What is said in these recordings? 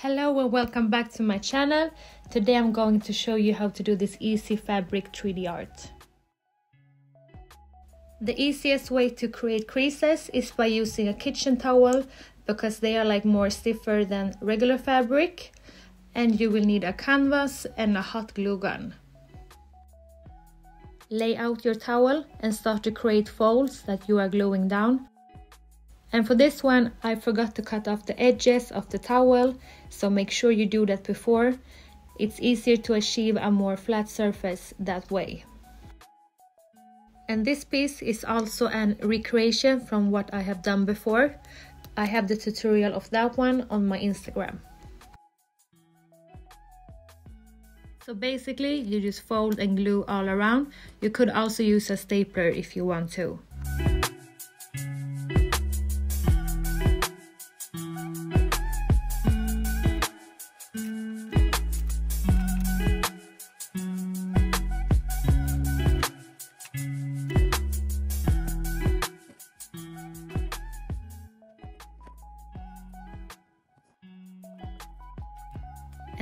Hello and welcome back to my channel. Today I'm going to show you how to do this easy fabric 3D art. The easiest way to create creases is by using a kitchen towel because they are like more stiffer than regular fabric and you will need a canvas and a hot glue gun. Lay out your towel and start to create folds that you are gluing down. And for this one, I forgot to cut off the edges of the towel, so make sure you do that before. It's easier to achieve a more flat surface that way. And this piece is also an recreation from what I have done before. I have the tutorial of that one on my Instagram. So basically you just fold and glue all around. You could also use a stapler if you want to.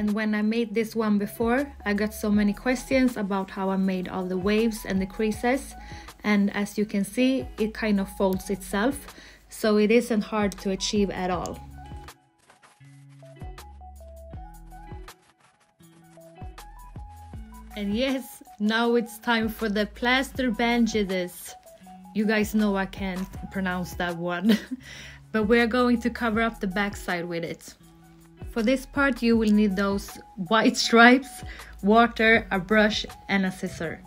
And when I made this one before, I got so many questions about how I made all the waves and the creases. And as you can see, it kind of folds itself, so it isn't hard to achieve at all. And yes, now it's time for the plaster bandages. You guys know I can't pronounce that one. but we're going to cover up the backside with it. For this part you will need those white stripes, water, a brush and a scissor.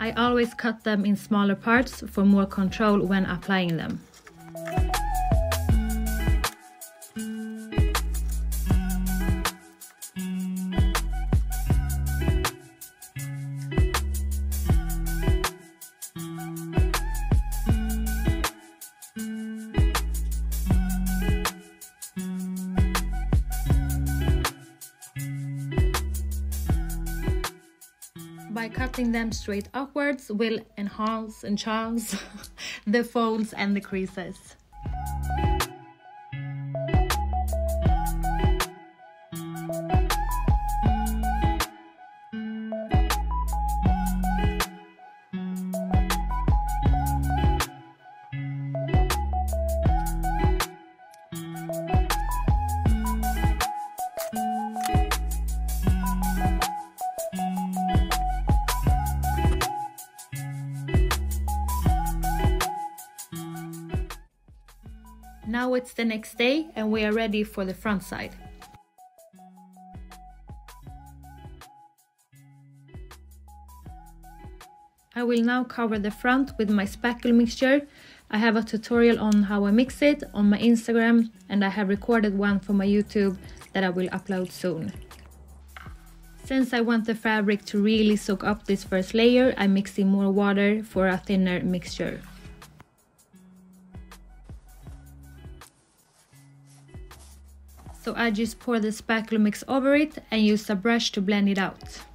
I always cut them in smaller parts for more control when applying them. Them straight upwards will enhance and chance the folds and the creases. Now it's the next day and we are ready for the front side. I will now cover the front with my spackle mixture. I have a tutorial on how I mix it on my Instagram and I have recorded one for my YouTube that I will upload soon. Since I want the fabric to really soak up this first layer, I'm mixing more water for a thinner mixture. So I just pour the spackle mix over it and use a brush to blend it out.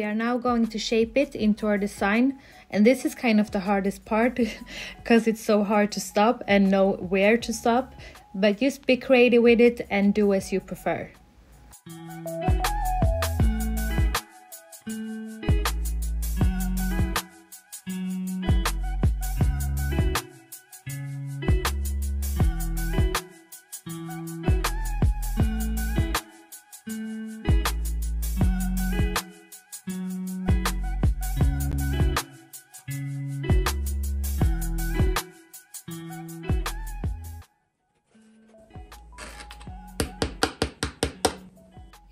We are now going to shape it into our design. And this is kind of the hardest part because it's so hard to stop and know where to stop. But just be creative with it and do as you prefer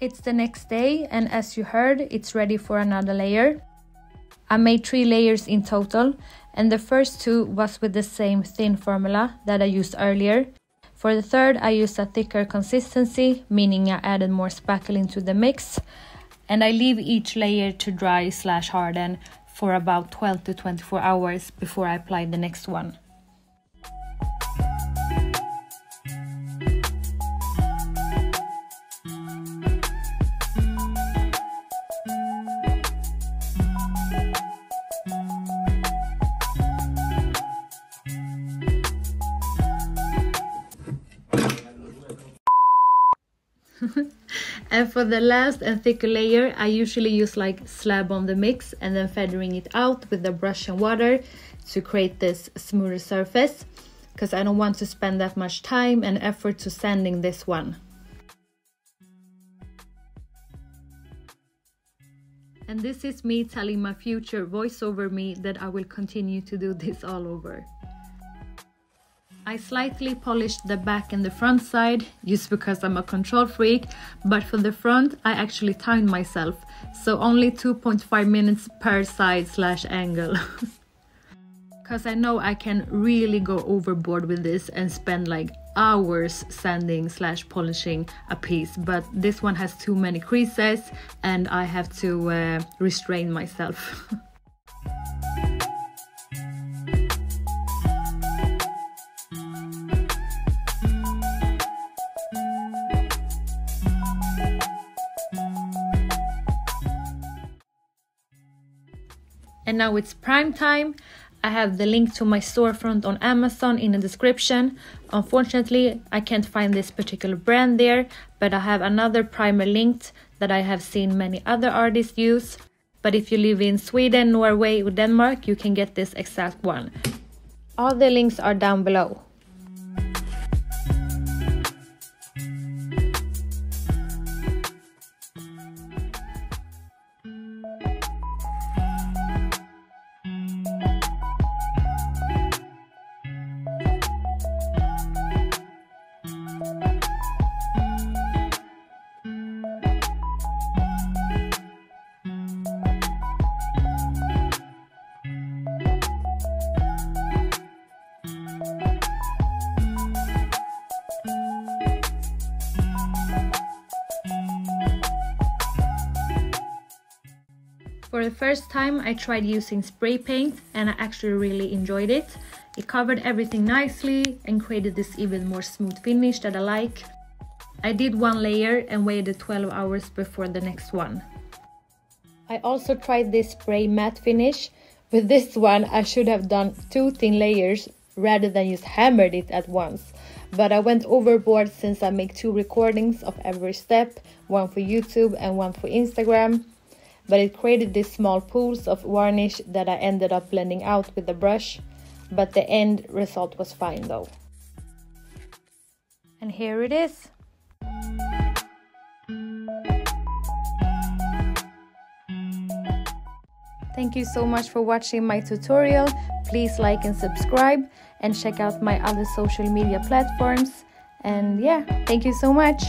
It's the next day and as you heard, it's ready for another layer. I made three layers in total and the first two was with the same thin formula that I used earlier. For the third, I used a thicker consistency, meaning I added more spackling to the mix. And I leave each layer to dry slash harden for about 12 to 24 hours before I apply the next one. And for the last and thicker layer, I usually use like slab on the mix and then feathering it out with the brush and water to create this smoother surface because I don't want to spend that much time and effort to sanding this one. And this is me telling my future voiceover me that I will continue to do this all over. I slightly polished the back and the front side just because I'm a control freak, but for the front I actually timed myself, so only 2.5 minutes per side slash angle. Because I know I can really go overboard with this and spend like hours sanding slash polishing a piece, but this one has too many creases and I have to uh, restrain myself. and now it's prime time. I have the link to my storefront on Amazon in the description. Unfortunately, I can't find this particular brand there, but I have another primer linked that I have seen many other artists use. But if you live in Sweden, Norway, or Denmark, you can get this exact one. All the links are down below. For the first time I tried using spray paint and I actually really enjoyed it. It covered everything nicely and created this even more smooth finish that I like. I did one layer and waited 12 hours before the next one. I also tried this spray matte finish. With this one I should have done two thin layers rather than just hammered it at once. But I went overboard since I make two recordings of every step, one for YouTube and one for Instagram but it created these small pools of varnish that I ended up blending out with the brush, but the end result was fine though. And here it is. Thank you so much for watching my tutorial. Please like and subscribe and check out my other social media platforms. And yeah, thank you so much.